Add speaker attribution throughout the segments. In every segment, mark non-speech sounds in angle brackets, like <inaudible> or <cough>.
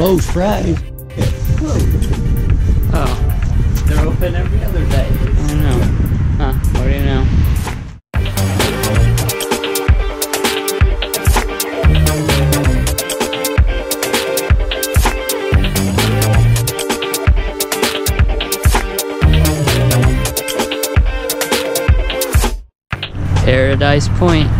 Speaker 1: closed Friday.
Speaker 2: Oh,
Speaker 1: They're open every other day.
Speaker 2: I don't know. Huh? What do you know? Paradise Point.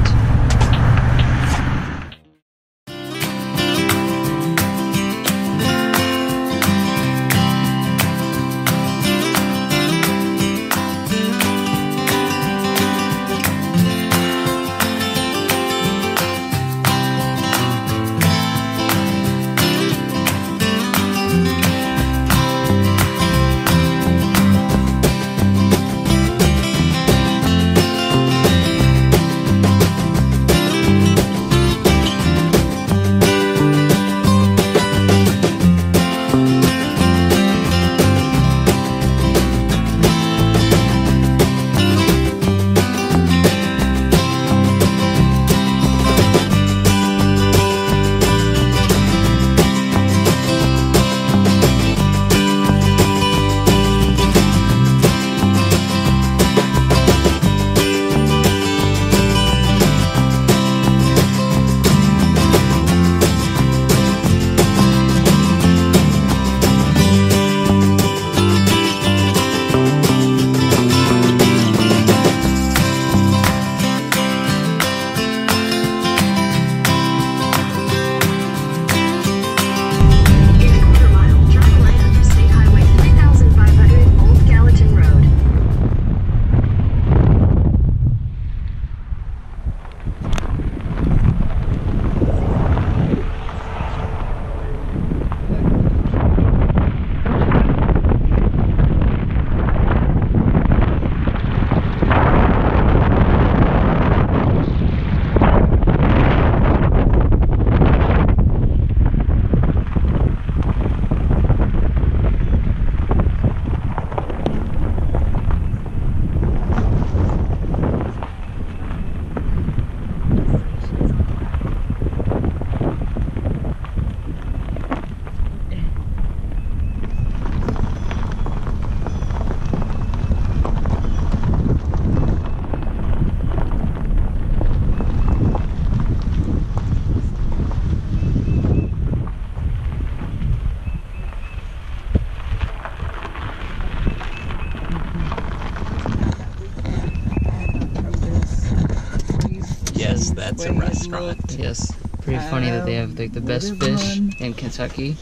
Speaker 1: Yes, that's a restaurant.
Speaker 2: Yes. Pretty funny that they have like the best fish
Speaker 1: won.
Speaker 2: in Kentucky,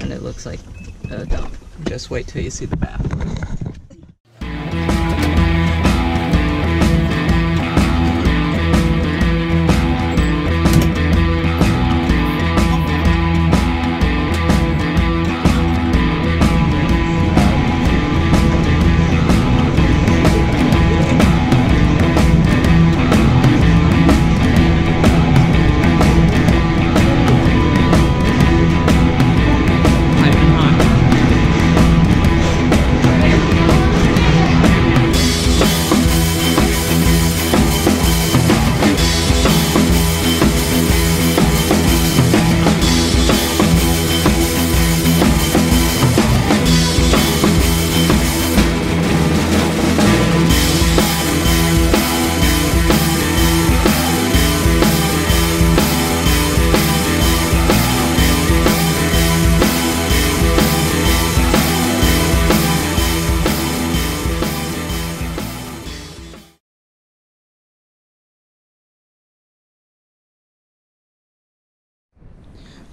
Speaker 2: and it looks like a dump.
Speaker 1: Just wait till you see the bathroom.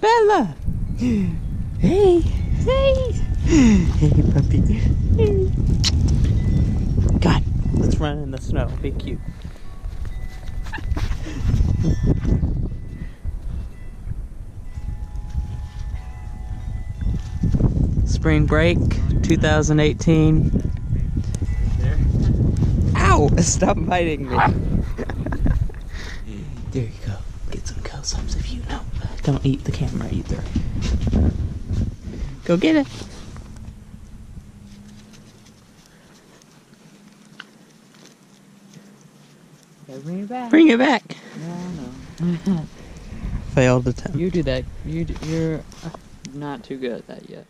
Speaker 1: Bella! Hey! Hey! Hey, puppy. Hey. God, let's run in the snow. Be cute. Spring break 2018. Ow! Stop biting me. there you go. Get some close-ups if you know. Don't eat the camera either. Go get it.
Speaker 2: bring it back.
Speaker 1: Bring it back.
Speaker 2: No, no. <laughs>
Speaker 1: Failed attempt.
Speaker 2: You do that. You do, you're. Uh, not too good at that yet.